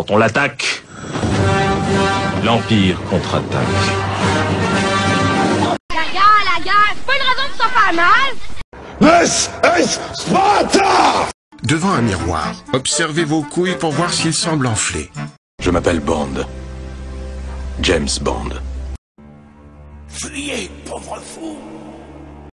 Quand on l'attaque, l'Empire contre-attaque. La guerre, la guerre, c'est pas une raison de se faire mal. SS Sparta Devant un miroir, observez vos couilles pour voir s'ils semblent enflés. Je m'appelle Bond. James Bond. Fuyez, pauvre fou